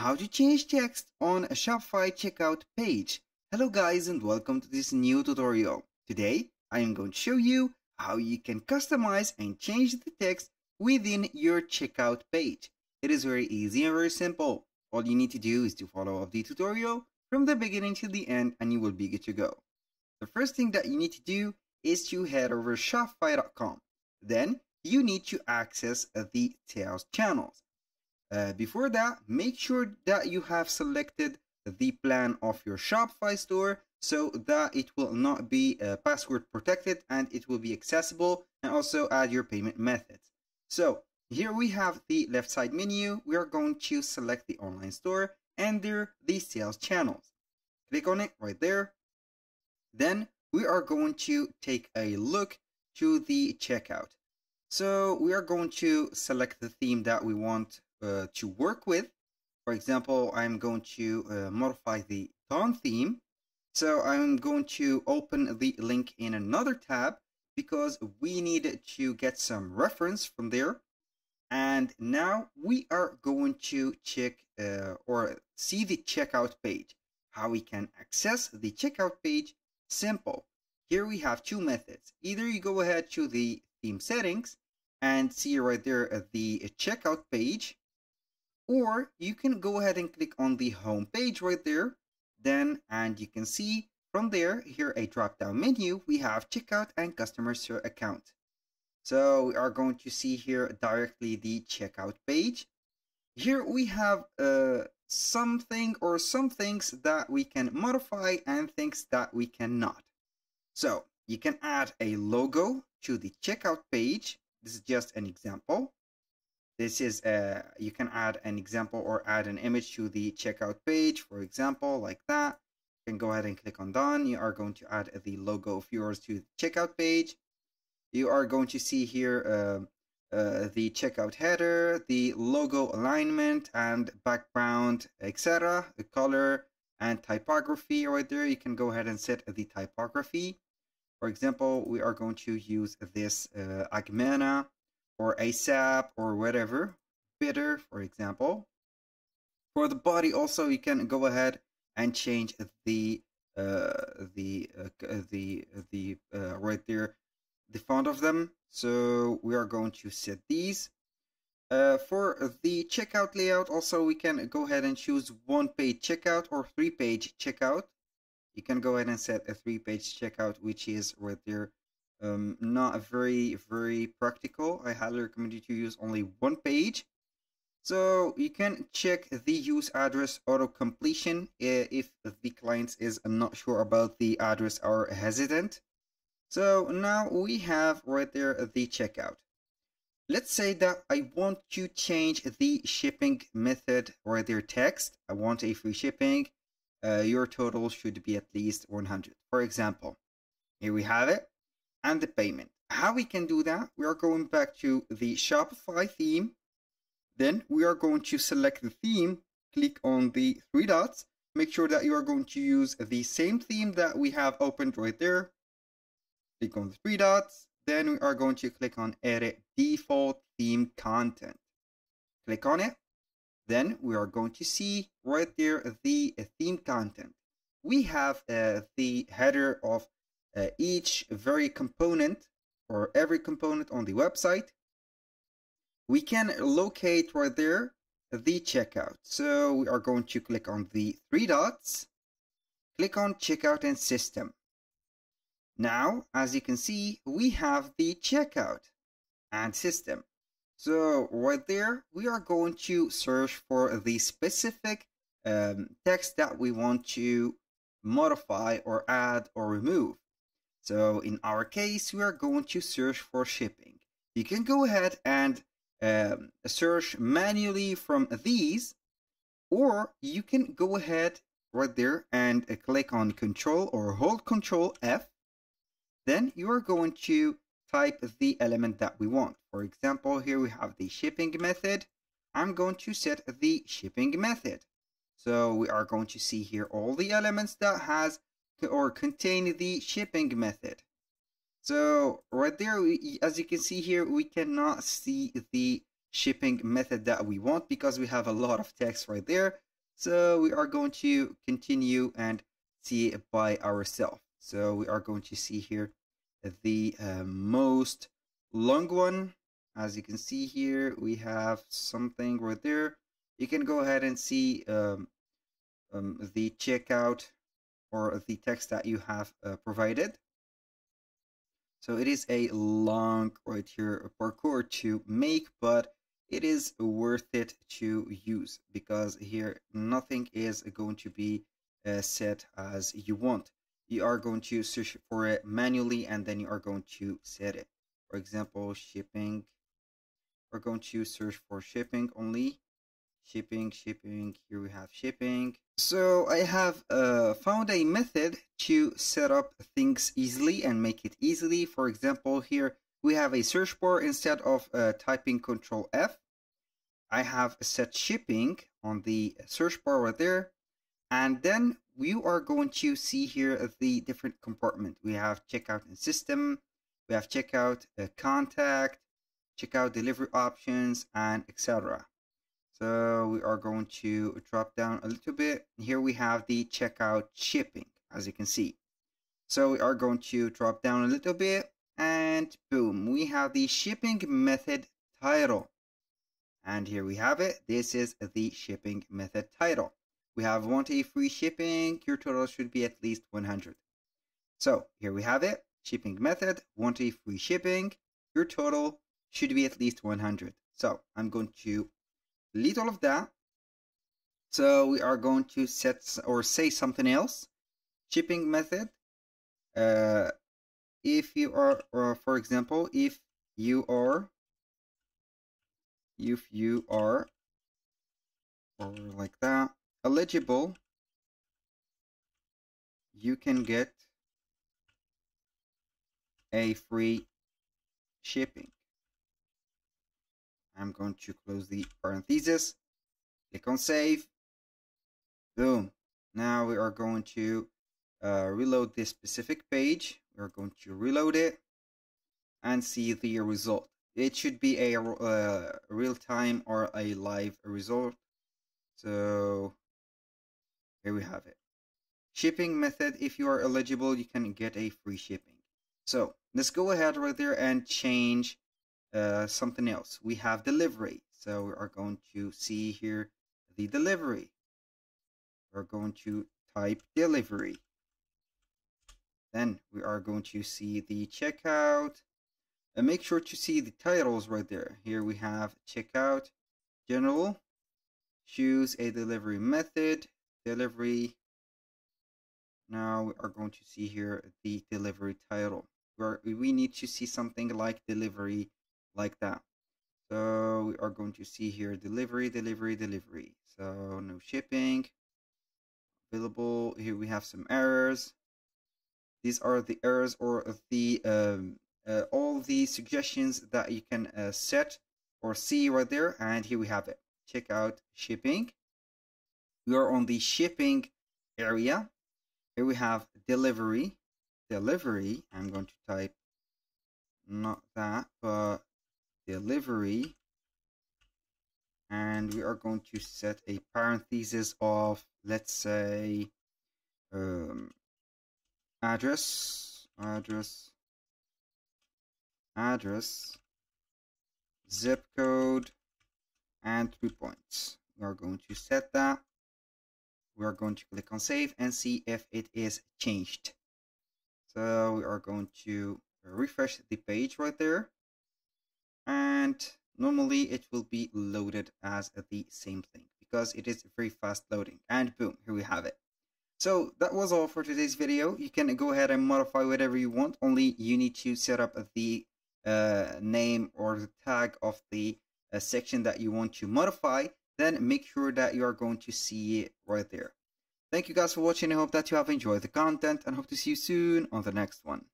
how to change text on a Shopify checkout page. Hello guys and welcome to this new tutorial. Today I am going to show you how you can customize and change the text within your checkout page. It is very easy and very simple. All you need to do is to follow up the tutorial from the beginning to the end and you will be good to go. The first thing that you need to do is to head over shopify.com. Then you need to access the sales channels. Uh, before that, make sure that you have selected the plan of your Shopify store so that it will not be uh, password protected and it will be accessible and also add your payment methods. So here we have the left side menu. We are going to select the online store and there the sales channels. Click on it right there. Then we are going to take a look to the checkout. So we are going to select the theme that we want uh, to work with. For example, I'm going to uh, modify the dawn theme. So I'm going to open the link in another tab because we need to get some reference from there. And now we are going to check uh, or see the checkout page. How we can access the checkout page? Simple. Here we have two methods. Either you go ahead to the theme settings and see right there the checkout page or you can go ahead and click on the home page right there. Then and you can see from there here a drop down menu we have checkout and customer account. So we are going to see here directly the checkout page. Here we have uh, something or some things that we can modify and things that we cannot. So you can add a logo to the checkout page. This is just an example this is a, you can add an example or add an image to the checkout page, for example, like that. You can go ahead and click on done. You are going to add the logo of yours to the checkout page. You are going to see here uh, uh, the checkout header, the logo alignment and background, etc. The color and typography right there. You can go ahead and set the typography. For example, we are going to use this uh, or ASAP or whatever, bitter, for example. For the body also, you can go ahead and change the uh, the uh, the the uh, right there the font of them. So we are going to set these. Uh, for the checkout layout, also we can go ahead and choose one page checkout or three page checkout. You can go ahead and set a three page checkout, which is right there um, not very, very practical. I highly recommend you to use only one page. So you can check the use address auto completion if the client is not sure about the address or hesitant. So now we have right there the checkout. Let's say that I want to change the shipping method right there text. I want a free shipping. Uh, your total should be at least 100. For example, here we have it and the payment. How we can do that? We are going back to the Shopify theme. Then we are going to select the theme, click on the three dots, make sure that you are going to use the same theme that we have opened right there. Click on the three dots, then we are going to click on edit default theme content. Click on it. Then we are going to see right there the theme content. We have uh, the header of uh, each very component or every component on the website, we can locate right there the checkout. So we are going to click on the three dots, click on checkout and system. Now, as you can see, we have the checkout and system. So right there, we are going to search for the specific um, text that we want to modify or add or remove. So in our case, we are going to search for shipping. You can go ahead and um, search manually from these, or you can go ahead right there and uh, click on control or hold control F. Then you are going to type the element that we want. For example, here we have the shipping method. I'm going to set the shipping method. So we are going to see here all the elements that has or contain the shipping method. So right there, we, as you can see here, we cannot see the shipping method that we want because we have a lot of text right there. So we are going to continue and see it by ourselves. So we are going to see here the uh, most long one. As you can see here, we have something right there. You can go ahead and see um, um, the checkout or the text that you have uh, provided. So it is a long right here parkour to make, but it is worth it to use because here nothing is going to be uh, set as you want. You are going to search for it manually and then you are going to set it. For example, shipping. We're going to search for shipping only. Shipping, shipping, here we have shipping. So I have uh, found a method to set up things easily and make it easily. For example, here we have a search bar instead of uh, typing control F. I have set shipping on the search bar right there. And then we are going to see here the different compartment. We have checkout and system, we have checkout uh, contact, checkout delivery options, and etc. So we are going to drop down a little bit. Here we have the checkout shipping, as you can see. So we are going to drop down a little bit and boom, we have the shipping method title. And here we have it. This is the shipping method title. We have want a free shipping. Your total should be at least 100. So here we have it. Shipping method, want a free shipping. Your total should be at least 100. So I'm going to delete all of that. So we are going to set or say something else. Shipping method. Uh, if you are, or for example, if you are if you are or like that eligible you can get a free shipping I'm going to close the parenthesis. Click on save. Boom. Now we are going to uh, reload this specific page. We're going to reload it and see the result. It should be a uh, real time or a live result. So here we have it. Shipping method. If you are eligible you can get a free shipping. So let's go ahead right there and change uh, something else we have delivery so we are going to see here the delivery we're going to type delivery then we are going to see the checkout and make sure to see the titles right there. Here we have checkout, general, choose a delivery method, delivery. Now we are going to see here the delivery title. Where we need to see something like delivery like that. So we are going to see here delivery, delivery, delivery. So no shipping available. Here we have some errors. These are the errors or the um, uh, all the suggestions that you can uh, set or see right there and here we have it check out shipping we are on the shipping area here we have delivery delivery i'm going to type not that but delivery and we are going to set a parenthesis of let's say um, address address address, zip code, and three points. We are going to set that. We are going to click on save and see if it is changed. So we are going to refresh the page right there. And normally it will be loaded as the same thing because it is very fast loading. And boom, here we have it. So that was all for today's video. You can go ahead and modify whatever you want. Only you need to set up the uh, name or the tag of the uh, section that you want to modify, then make sure that you are going to see it right there. Thank you guys for watching. I hope that you have enjoyed the content and hope to see you soon on the next one.